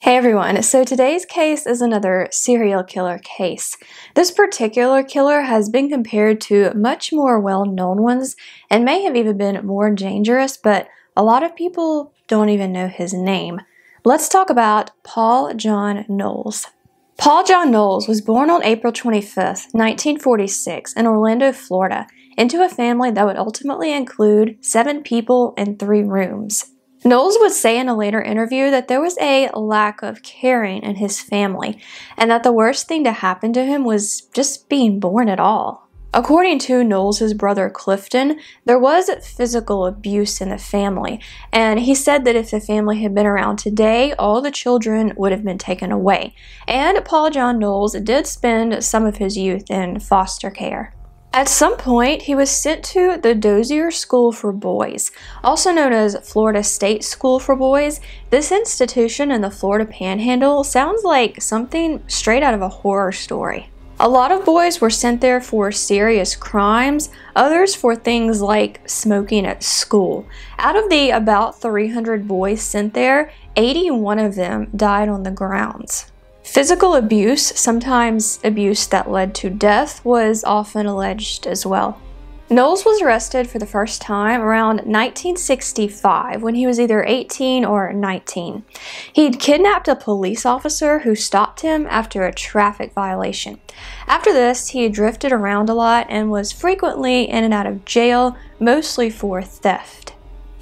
Hey everyone, so today's case is another serial killer case. This particular killer has been compared to much more well known ones and may have even been more dangerous, but a lot of people don't even know his name. Let's talk about Paul John Knowles. Paul John Knowles was born on April 25th, 1946, in Orlando, Florida, into a family that would ultimately include seven people and three rooms. Knowles would say in a later interview that there was a lack of caring in his family, and that the worst thing to happen to him was just being born at all. According to Knowles' brother Clifton, there was physical abuse in the family, and he said that if the family had been around today, all the children would have been taken away. And Paul John Knowles did spend some of his youth in foster care. At some point, he was sent to the Dozier School for Boys, also known as Florida State School for Boys. This institution in the Florida Panhandle sounds like something straight out of a horror story. A lot of boys were sent there for serious crimes, others for things like smoking at school. Out of the about 300 boys sent there, 81 of them died on the grounds. Physical abuse, sometimes abuse that led to death, was often alleged as well. Knowles was arrested for the first time around 1965 when he was either 18 or 19. He'd kidnapped a police officer who stopped him after a traffic violation. After this, he drifted around a lot and was frequently in and out of jail, mostly for theft.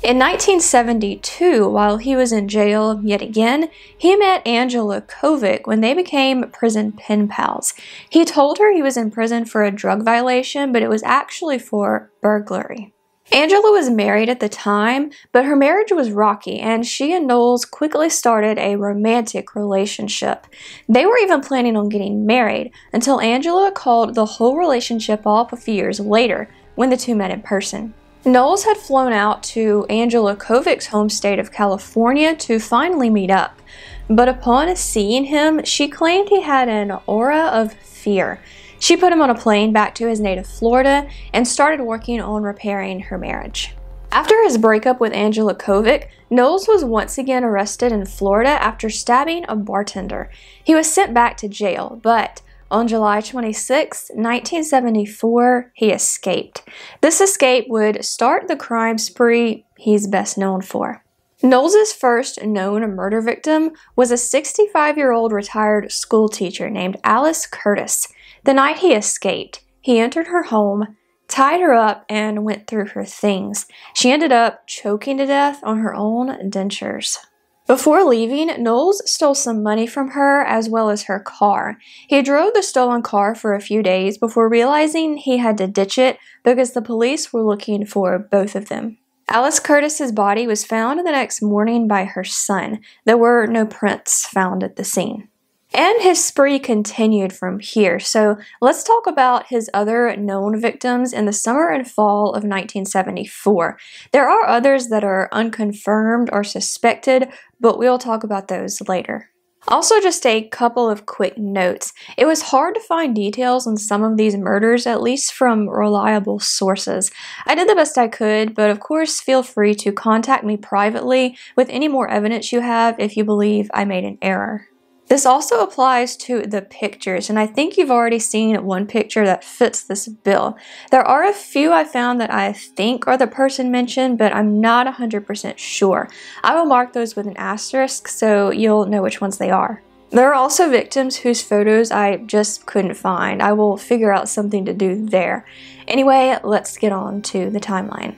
In 1972, while he was in jail yet again, he met Angela Covic when they became prison pen pals. He told her he was in prison for a drug violation, but it was actually for burglary. Angela was married at the time, but her marriage was rocky, and she and Knowles quickly started a romantic relationship. They were even planning on getting married until Angela called the whole relationship off a few years later when the two met in person. Knowles had flown out to Angela Covic's home state of California to finally meet up, but upon seeing him, she claimed he had an aura of fear. She put him on a plane back to his native Florida and started working on repairing her marriage. After his breakup with Angela Covic, Knowles was once again arrested in Florida after stabbing a bartender. He was sent back to jail, but on July 26, 1974, he escaped. This escape would start the crime spree he's best known for. Knowles' first known murder victim was a 65 year old retired schoolteacher named Alice Curtis. The night he escaped, he entered her home, tied her up, and went through her things. She ended up choking to death on her own dentures. Before leaving, Knowles stole some money from her as well as her car. He drove the stolen car for a few days before realizing he had to ditch it because the police were looking for both of them. Alice Curtis's body was found the next morning by her son. There were no prints found at the scene. And his spree continued from here. So let's talk about his other known victims in the summer and fall of 1974. There are others that are unconfirmed or suspected, but we'll talk about those later. Also, just a couple of quick notes. It was hard to find details on some of these murders, at least from reliable sources. I did the best I could, but of course, feel free to contact me privately with any more evidence you have if you believe I made an error. This also applies to the pictures, and I think you've already seen one picture that fits this bill. There are a few I found that I think are the person mentioned, but I'm not 100% sure. I will mark those with an asterisk so you'll know which ones they are. There are also victims whose photos I just couldn't find. I will figure out something to do there. Anyway, let's get on to the timeline.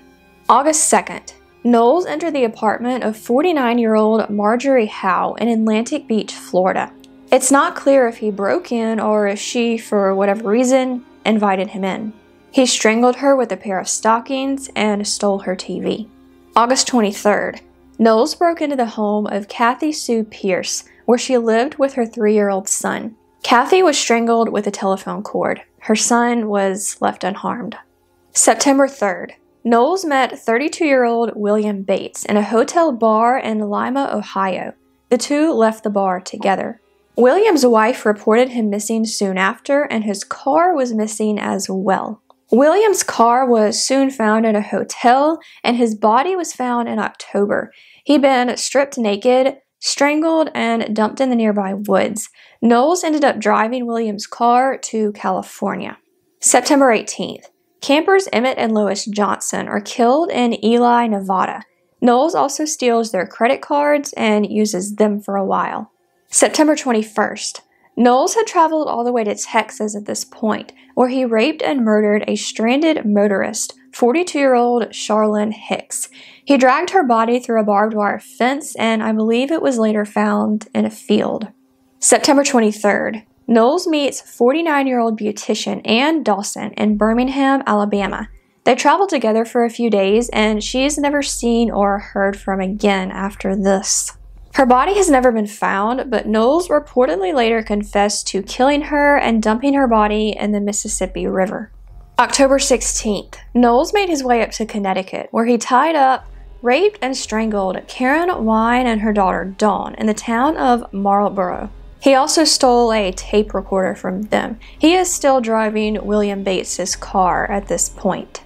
August 2nd, Knowles entered the apartment of 49 year old Marjorie Howe in Atlantic Beach, Florida. It's not clear if he broke in or if she, for whatever reason, invited him in. He strangled her with a pair of stockings and stole her TV. August 23rd, Knowles broke into the home of Kathy Sue Pierce, where she lived with her three year old son. Kathy was strangled with a telephone cord. Her son was left unharmed. September 3rd, Knowles met 32 year old William Bates in a hotel bar in Lima, Ohio. The two left the bar together. William's wife reported him missing soon after, and his car was missing as well. William's car was soon found in a hotel, and his body was found in October. He'd been stripped naked, strangled, and dumped in the nearby woods. Knowles ended up driving Williams' car to California. September 18th. Campers Emmett and Lois Johnson are killed in Ely, Nevada. Knowles also steals their credit cards and uses them for a while. September 21st. Knowles had traveled all the way to Texas at this point, where he raped and murdered a stranded motorist, 42 year old Charlene Hicks. He dragged her body through a barbed wire fence, and I believe it was later found in a field. September 23rd. Knowles meets 49 year old beautician Ann Dawson in Birmingham, Alabama. They travel together for a few days, and she is never seen or heard from again after this. Her body has never been found, but Knowles reportedly later confessed to killing her and dumping her body in the Mississippi River. October 16th, Knowles made his way up to Connecticut, where he tied up, raped, and strangled Karen Wine and her daughter Dawn in the town of Marlborough. He also stole a tape recorder from them. He is still driving William Bates's car at this point.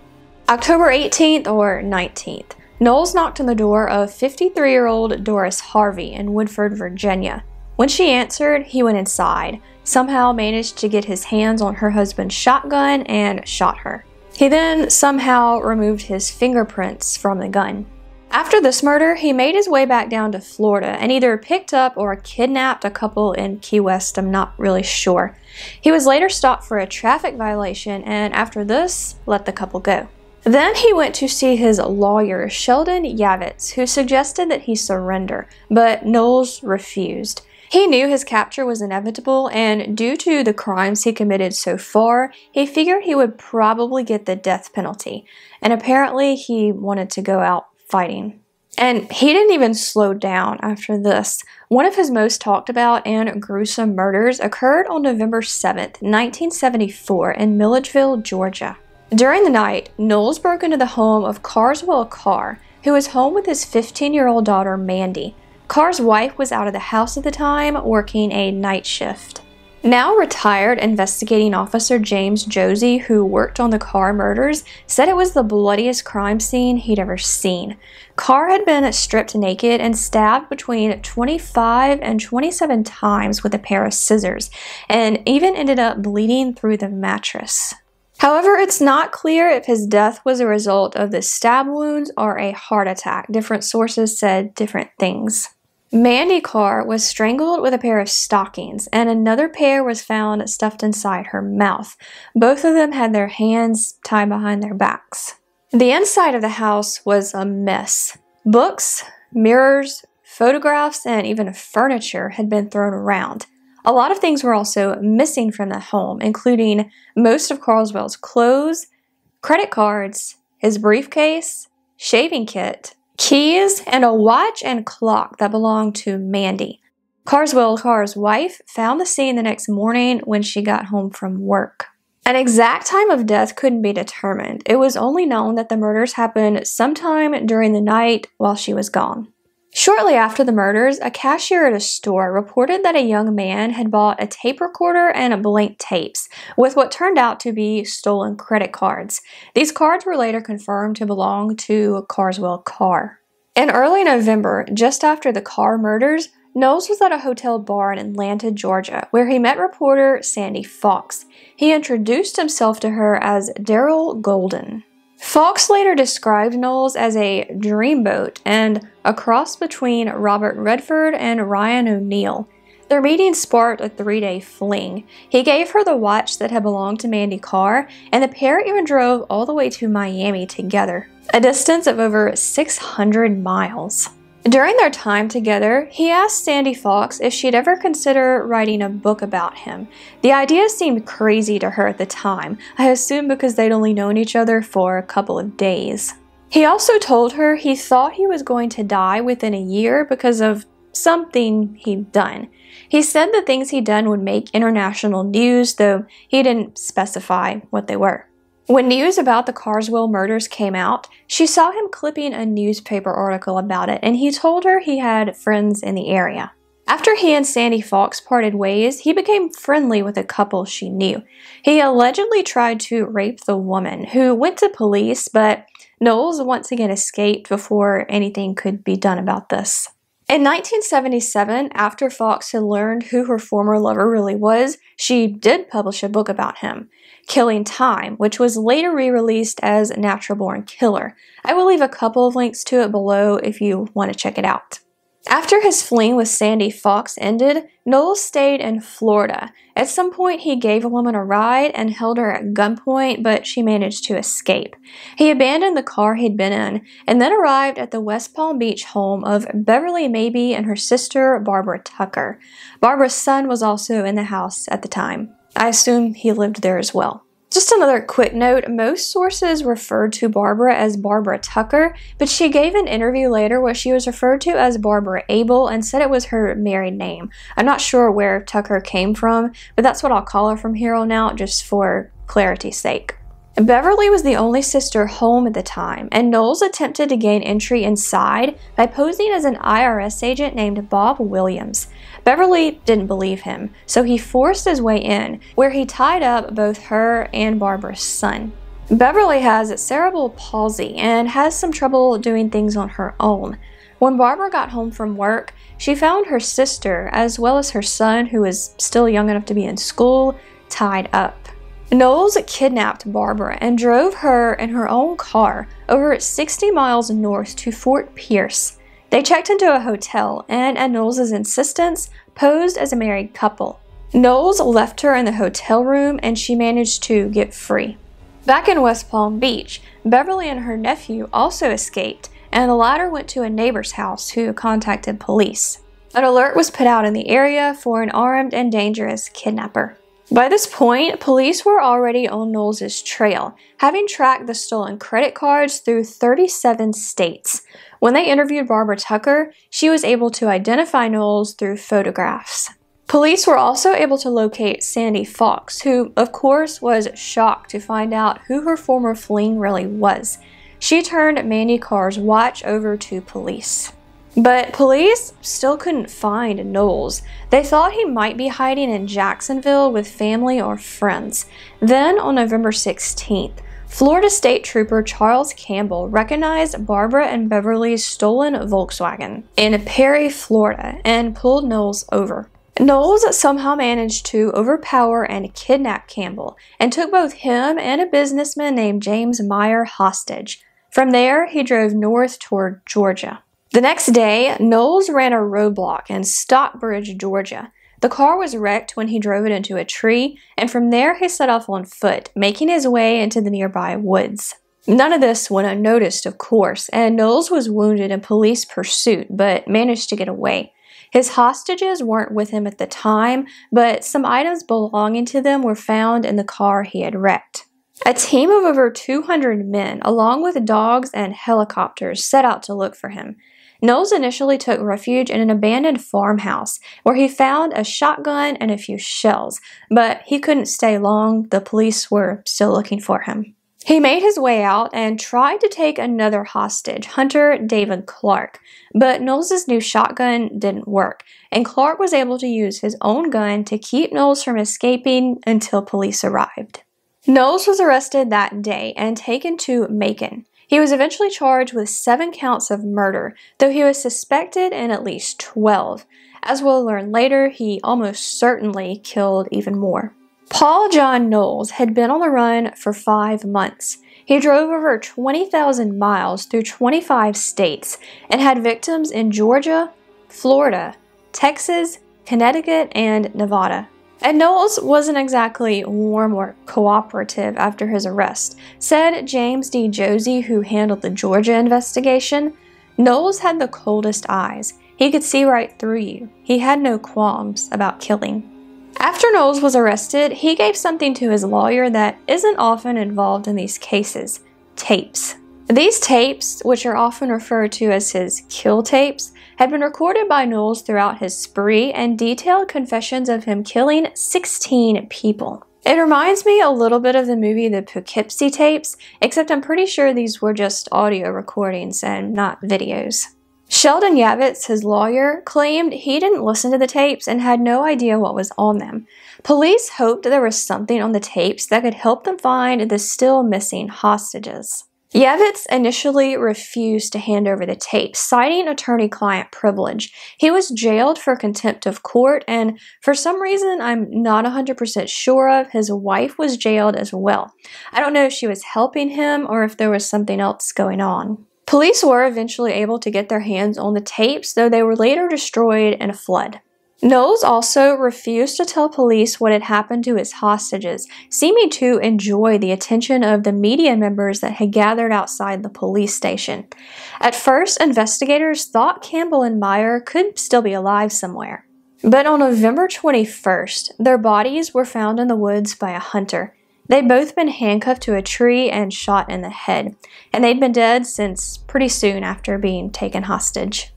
October 18th or 19th, Knowles knocked on the door of 53 year old Doris Harvey in Woodford, Virginia. When she answered, he went inside, somehow managed to get his hands on her husband's shotgun, and shot her. He then somehow removed his fingerprints from the gun. After this murder, he made his way back down to Florida and either picked up or kidnapped a couple in Key West, I'm not really sure. He was later stopped for a traffic violation and after this, let the couple go. Then he went to see his lawyer, Sheldon Yavitz, who suggested that he surrender, but Knowles refused. He knew his capture was inevitable, and due to the crimes he committed so far, he figured he would probably get the death penalty. And apparently, he wanted to go out fighting. And he didn't even slow down after this. One of his most talked about and gruesome murders occurred on November 7th, 1974, in Milledgeville, Georgia. During the night, Knowles broke into the home of Carswell Carr, who was home with his 15 year old daughter, Mandy. Carr's wife was out of the house at the time, working a night shift. Now retired investigating officer James Josie, who worked on the Carr murders, said it was the bloodiest crime scene he'd ever seen. Carr had been stripped naked and stabbed between 25 and 27 times with a pair of scissors, and even ended up bleeding through the mattress. However, it's not clear if his death was a result of the stab wounds or a heart attack. Different sources said different things. Mandy Carr was strangled with a pair of stockings, and another pair was found stuffed inside her mouth. Both of them had their hands tied behind their backs. The inside of the house was a mess. Books, mirrors, photographs, and even furniture had been thrown around. A lot of things were also missing from the home, including most of Carswell's clothes, credit cards, his briefcase, shaving kit, keys, and a watch and clock that belonged to Mandy. Carswell Carr's wife found the scene the next morning when she got home from work. An exact time of death couldn't be determined. It was only known that the murders happened sometime during the night while she was gone. Shortly after the murders, a cashier at a store reported that a young man had bought a tape recorder and blank tapes with what turned out to be stolen credit cards. These cards were later confirmed to belong to Carswell Carr. In early November, just after the Carr murders, Knowles was at a hotel bar in Atlanta, Georgia, where he met reporter Sandy Fawkes. He introduced himself to her as Daryl Golden. Fawkes later described Knowles as a dreamboat and a cross between Robert Redford and Ryan O'Neal. Their meeting sparked a three day fling. He gave her the watch that had belonged to Mandy Carr, and the pair even drove all the way to Miami together, a distance of over 600 miles. During their time together, he asked Sandy Fawkes if she'd ever consider writing a book about him. The idea seemed crazy to her at the time, I assume because they'd only known each other for a couple of days. He also told her he thought he was going to die within a year because of something he'd done. He said the things he'd done would make international news, though he didn't specify what they were. When news about the Carswell murders came out, she saw him clipping a newspaper article about it, and he told her he had friends in the area. After he and Sandy Fawkes parted ways, he became friendly with a couple she knew. He allegedly tried to rape the woman, who went to police, but Knowles once again escaped before anything could be done about this. In 1977, after Fawkes had learned who her former lover really was, she did publish a book about him, Killing Time, which was later re released as Natural Born Killer. I will leave a couple of links to it below if you want to check it out. After his fling with Sandy Fawkes ended, Knowles stayed in Florida. At some point, he gave a woman a ride and held her at gunpoint, but she managed to escape. He abandoned the car he'd been in and then arrived at the West Palm Beach home of Beverly Mabee and her sister, Barbara Tucker. Barbara's son was also in the house at the time. I assume he lived there as well. Just another quick note most sources referred to Barbara as Barbara Tucker, but she gave an interview later where she was referred to as Barbara Abel and said it was her married name. I'm not sure where Tucker came from, but that's what I'll call her from here on out just for clarity's sake. Beverly was the only sister home at the time, and Knowles attempted to gain entry inside by posing as an IRS agent named Bob Williams. Beverly didn't believe him, so he forced his way in, where he tied up both her and Barbara's son. Beverly has cerebral palsy and has some trouble doing things on her own. When Barbara got home from work, she found her sister, as well as her son, who was still young enough to be in school, tied up. Knowles kidnapped Barbara and drove her in her own car over 60 miles north to Fort Pierce. They checked into a hotel and, at Knowles' insistence, posed as a married couple. Knowles left her in the hotel room and she managed to get free. Back in West Palm Beach, Beverly and her nephew also escaped, and the latter went to a neighbor's house who contacted police. An alert was put out in the area for an armed and dangerous kidnapper. By this point, police were already on Knowles' trail, having tracked the stolen credit cards through 37 states. When they interviewed Barbara Tucker, she was able to identify Knowles through photographs. Police were also able to locate Sandy Fawkes, who, of course, was shocked to find out who her former fling really was. She turned Mandy Carr's watch over to police. But police still couldn't find Knowles. They thought he might be hiding in Jacksonville with family or friends. Then, on November 16th, Florida State Trooper Charles Campbell recognized Barbara and Beverly's stolen Volkswagen in Perry, Florida, and pulled Knowles over. Knowles somehow managed to overpower and kidnap Campbell and took both him and a businessman named James Meyer hostage. From there, he drove north toward Georgia. The next day, Knowles ran a roadblock in Stockbridge, Georgia. The car was wrecked when he drove it into a tree, and from there he set off on foot, making his way into the nearby woods. None of this went unnoticed, of course, and Knowles was wounded in police pursuit, but managed to get away. His hostages weren't with him at the time, but some items belonging to them were found in the car he had wrecked. A team of over 200 men, along with dogs and helicopters, set out to look for him. Knowles initially took refuge in an abandoned farmhouse where he found a shotgun and a few shells, but he couldn't stay long. The police were still looking for him. He made his way out and tried to take another hostage, Hunter David Clark, but Knowles' new shotgun didn't work, and Clark was able to use his own gun to keep Knowles from escaping until police arrived. Knowles was arrested that day and taken to Macon. He was eventually charged with seven counts of murder, though he was suspected in at least 12. As we'll learn later, he almost certainly killed even more. Paul John Knowles had been on the run for five months. He drove over 20,000 miles through 25 states and had victims in Georgia, Florida, Texas, Connecticut, and Nevada. And Knowles wasn't exactly warm or cooperative after his arrest, said James D. Josie, who handled the Georgia investigation. Knowles had the coldest eyes. He could see right through you. He had no qualms about killing. After Knowles was arrested, he gave something to his lawyer that isn't often involved in these cases tapes. These tapes, which are often referred to as his kill tapes, had been recorded by Knowles throughout his spree and detailed confessions of him killing 16 people. It reminds me a little bit of the movie The Poughkeepsie Tapes, except I'm pretty sure these were just audio recordings and not videos. Sheldon Yavitz, his lawyer, claimed he didn't listen to the tapes and had no idea what was on them. Police hoped there was something on the tapes that could help them find the still missing hostages. Yavitz initially refused to hand over the tape, citing attorney client privilege. He was jailed for contempt of court, and for some reason I'm not 100% sure of, his wife was jailed as well. I don't know if she was helping him or if there was something else going on. Police were eventually able to get their hands on the tapes, though they were later destroyed in a flood. Knowles also refused to tell police what had happened to his hostages, seeming to enjoy the attention of the media members that had gathered outside the police station. At first, investigators thought Campbell and Meyer could still be alive somewhere. But on November 21st, their bodies were found in the woods by a hunter. They'd both been handcuffed to a tree and shot in the head, and they'd been dead since pretty soon after being taken hostage.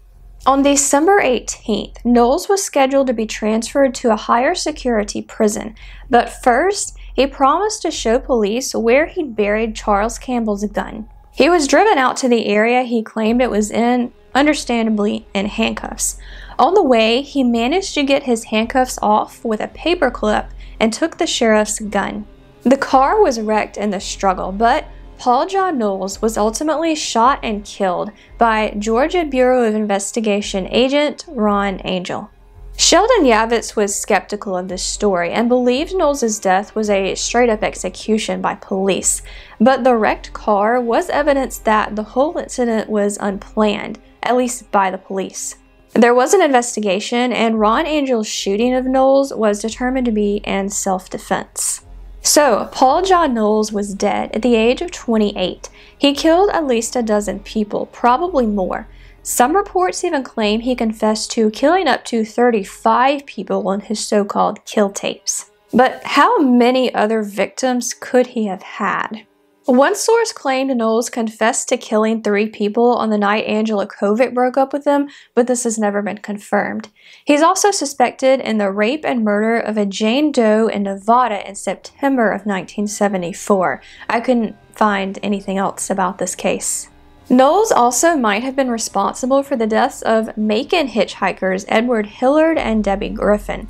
On December 18th, Knowles was scheduled to be transferred to a higher security prison, but first, he promised to show police where he'd buried Charles Campbell's gun. He was driven out to the area he claimed it was in, understandably in handcuffs. On the way, he managed to get his handcuffs off with a paperclip and took the sheriff's gun. The car was wrecked in the struggle, but Paul John Knowles was ultimately shot and killed by Georgia Bureau of Investigation agent Ron Angel. Sheldon Yavitz was skeptical of this story and believed Knowles' death was a straight up execution by police, but the wrecked car was evidence that the whole incident was unplanned, at least by the police. There was an investigation, and Ron Angel's shooting of Knowles was determined to be in self defense. So, Paul John Knowles was dead at the age of 28. He killed at least a dozen people, probably more. Some reports even claim he confessed to killing up to 35 people on his so called kill tapes. But how many other victims could he have had? One source claimed Knowles confessed to killing three people on the night Angela Covic broke up with him, but this has never been confirmed. He's also suspected in the rape and murder of a Jane Doe in Nevada in September of 1974. I couldn't find anything else about this case. Knowles also might have been responsible for the deaths of Macon hitchhikers Edward Hillard and Debbie Griffin.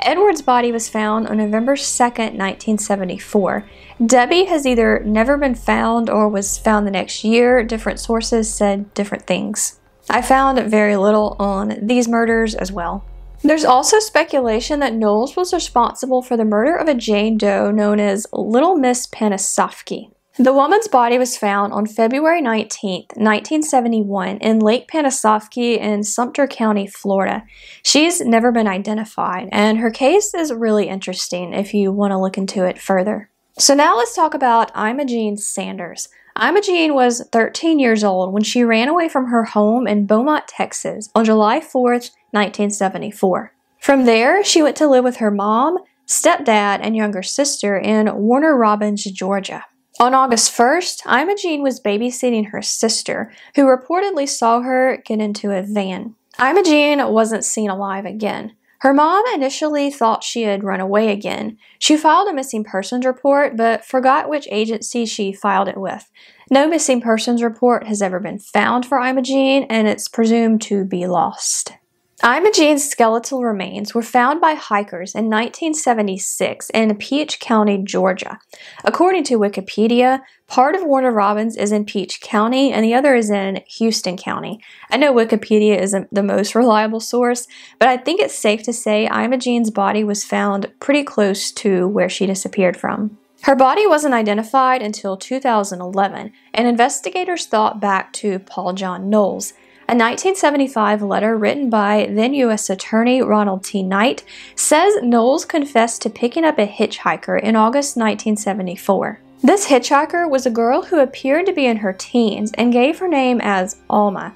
Edward's body was found on November 2, 1974. Debbie has either never been found or was found the next year. Different sources said different things. I found very little on these murders as well. There's also speculation that Knowles was responsible for the murder of a Jane Doe known as Little Miss Panasoffkee. The woman's body was found on February 19, 1971, in Lake Panasoffkee in Sumter County, Florida. She's never been identified, and her case is really interesting if you want to look into it further. So now let's talk about Ima Jean Sanders. Ima Jean was 13 years old when she ran away from her home in Beaumont, Texas on July 4, 1974. From there, she went to live with her mom, stepdad, and younger sister in Warner Robins, Georgia. On August 1st, Ima Jean was babysitting her sister, who reportedly saw her get into a van. Ima Jean wasn't seen alive again. Her mom initially thought she had run away again. She filed a missing persons report, but forgot which agency she filed it with. No missing persons report has ever been found for Ima Jean, and it's presumed to be lost. Ima Jean's skeletal remains were found by hikers in 1976 in Peach County, Georgia. According to Wikipedia, part of Warner Robins is in Peach County and the other is in Houston County. I know Wikipedia isn't the most reliable source, but I think it's safe to say Ima Jean's body was found pretty close to where she disappeared from. Her body wasn't identified until 2011, and investigators thought back to Paul John Knowles. A 1975 letter written by then U.S. Attorney Ronald T. Knight says Knowles confessed to picking up a hitchhiker in August 1974. This hitchhiker was a girl who appeared to be in her teens and gave her name as Alma.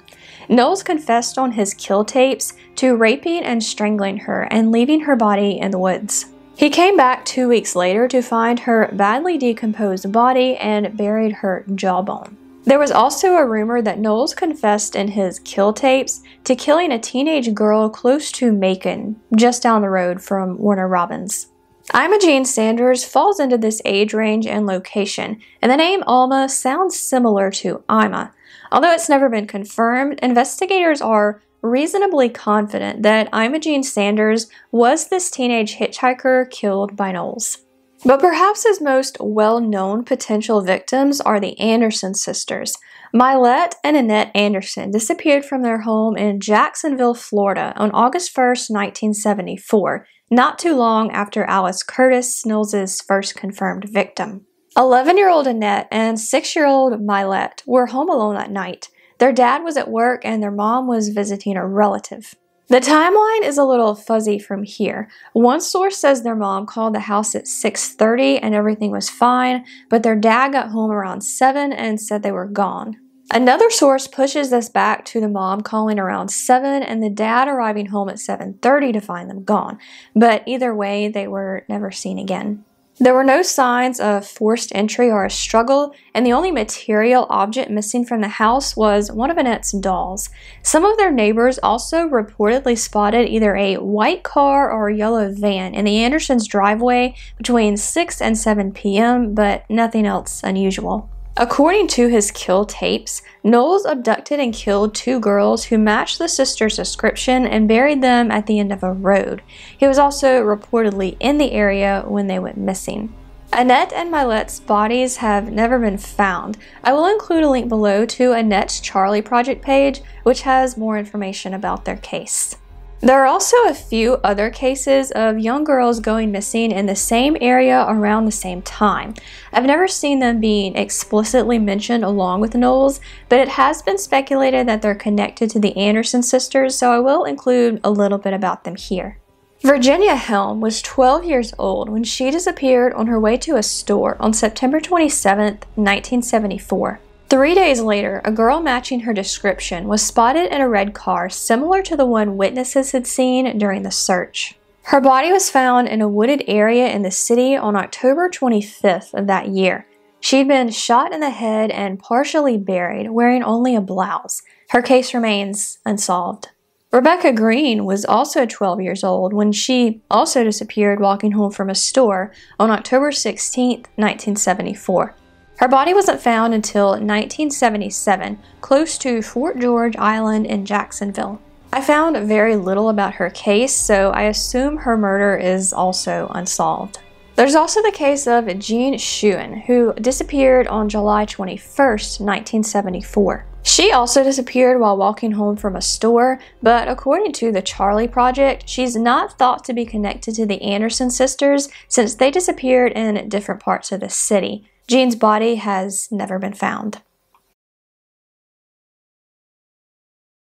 Knowles confessed on his kill tapes to raping and strangling her and leaving her body in the woods. He came back two weeks later to find her badly decomposed body and buried her jawbone. There was also a rumor that Knowles confessed in his kill tapes to killing a teenage girl close to Macon, just down the road from Warner Robins. Ima Jean Sanders falls into this age range and location, and the name Alma sounds similar to Ima. Although it's never been confirmed, investigators are reasonably confident that Ima Jean Sanders was this teenage hitchhiker killed by Knowles. But perhaps his most well known potential victims are the Anderson sisters. Mylette and Annette Anderson disappeared from their home in Jacksonville, Florida on August 1, 1974, not too long after Alice Curtis, Knowles' first confirmed victim. 11 year old Annette and 6 year old Mylette were home alone that night. Their dad was at work and their mom was visiting a relative. The timeline is a little fuzzy from here. One source says their mom called the house at 6:30 and everything was fine, but their dad got home around 7 and said they were gone. Another source pushes this back to the mom calling around 7 and the dad arriving home at 7:30 to find them gone. But either way, they were never seen again. There were no signs of forced entry or a struggle, and the only material object missing from the house was one of Annette's dolls. Some of their neighbors also reportedly spotted either a white car or a yellow van in the Andersons' driveway between 6 and 7 p.m., but nothing else unusual. According to his kill tapes, Knowles abducted and killed two girls who matched the sisters' description and buried them at the end of a road. He was also reportedly in the area when they went missing. Annette and Mylette's bodies have never been found. I will include a link below to Annette's Charley Project page, which has more information about their case. There are also a few other cases of young girls going missing in the same area around the same time. I've never seen them being explicitly mentioned along with Knowles, but it has been speculated that they're connected to the Anderson sisters, so I will include a little bit about them here. Virginia Helm was 12 years old when she disappeared on her way to a store on September 27, 1974. Three days later, a girl matching her description was spotted in a red car similar to the one witnesses had seen during the search. Her body was found in a wooded area in the city on October 25th of that year. She'd been shot in the head and partially buried, wearing only a blouse. Her case remains unsolved. Rebecca Green was also 12 years old when she also disappeared walking home from a store on October 16, 1974. Her body wasn't found until 1977, close to Fort George Island in Jacksonville. I found very little about her case, so I assume her murder is also unsolved. There's also the case of Jean Shuen, who disappeared on July 21, 1974. She also disappeared while walking home from a store, but according to the Charley Project, she's not thought to be connected to the Anderson sisters since they disappeared in different parts of the city. Jean's body has never been found.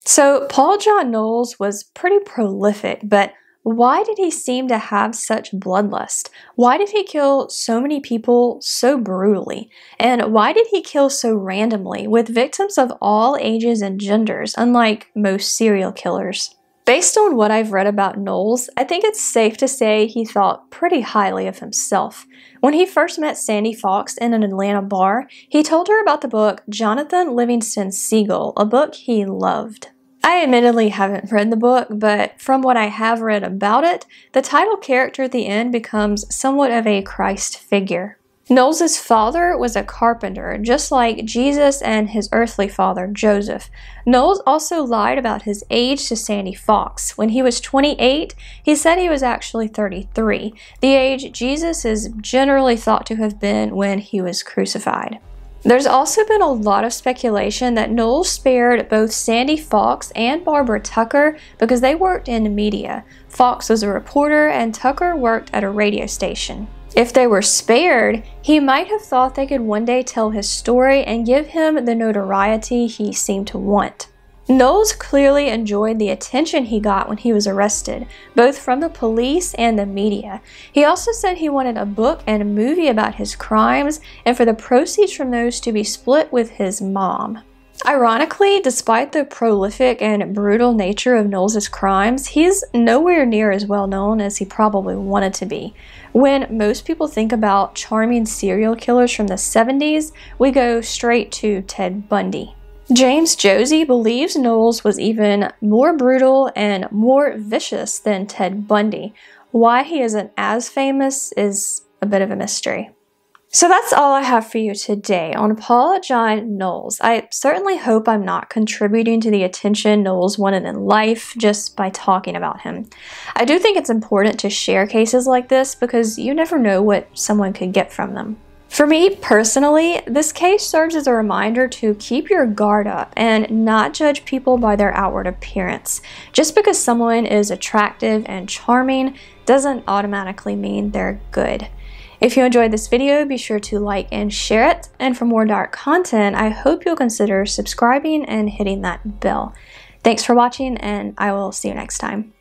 So, Paul John Knowles was pretty prolific, but why did he seem to have such bloodlust? Why did he kill so many people so brutally? And why did he kill so randomly with victims of all ages and genders, unlike most serial killers? Based on what I've read about Knowles, I think it's safe to say he thought pretty highly of himself. When he first met Sandy Fawkes in an Atlanta bar, he told her about the book Jonathan Livingston Seagull, a book he loved. I admittedly haven't read the book, but from what I have read about it, the title character at the end becomes somewhat of a Christ figure. Knowles' father was a carpenter, just like Jesus and his earthly father, Joseph. Knowles also lied about his age to Sandy Fawkes. When he was 28, he said he was actually 33, the age Jesus is generally thought to have been when he was crucified. There's also been a lot of speculation that Knowles spared both Sandy Fawkes and Barbara Tucker because they worked in the media. Fawkes was a reporter and Tucker worked at a radio station. If they were spared, he might have thought they could one day tell his story and give him the notoriety he seemed to want. Knowles clearly enjoyed the attention he got when he was arrested, both from the police and the media. He also said he wanted a book and a movie about his crimes and for the proceeds from those to be split with his mom. Ironically, despite the prolific and brutal nature of Knowles' crimes, he's nowhere near as well known as he probably wanted to be. When most people think about charming serial killers from the 70s, we go straight to Ted Bundy. James Josie believes Knowles was even more brutal and more vicious than Ted Bundy. Why he isn't as famous is a bit of a mystery. So that's all I have for you today on Paul John Knowles. I certainly hope I'm not contributing to the attention Knowles wanted in life just by talking about him. I do think it's important to share cases like this because you never know what someone could get from them. For me personally, this case serves as a reminder to keep your guard up and not judge people by their outward appearance. Just because someone is attractive and charming doesn't automatically mean they're good. If you enjoyed this video, be sure to like and share it. And for more dark content, I hope you'll consider subscribing and hitting that bell. Thanks for watching, and I will see you next time.